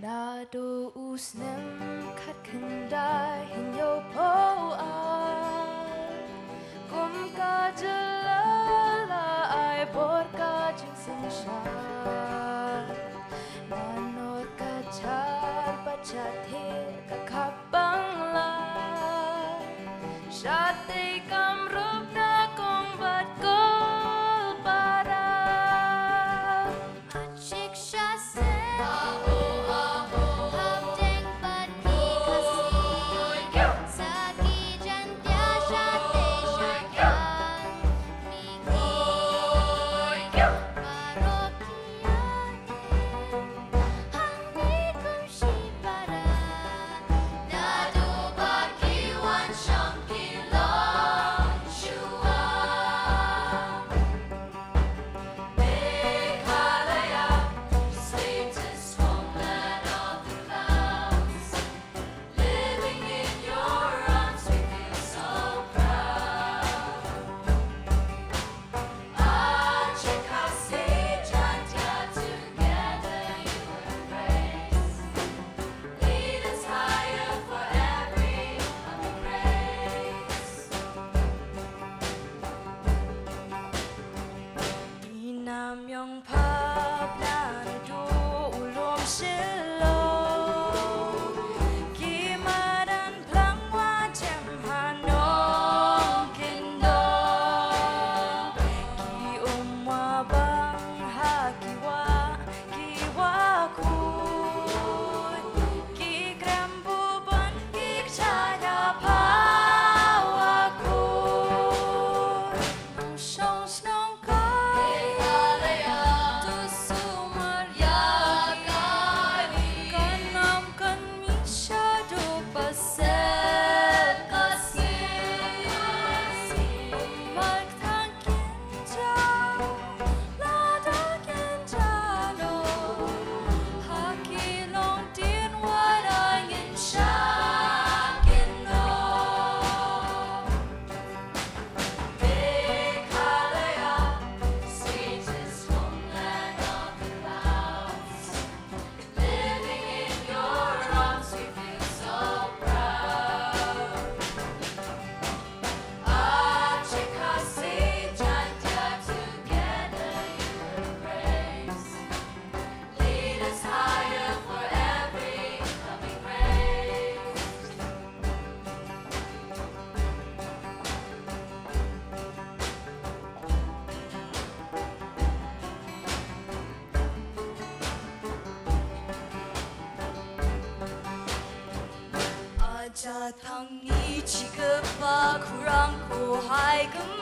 Na do usnem kat kendai hin yo po a. kum out. 当你ง渴发苦让苦海更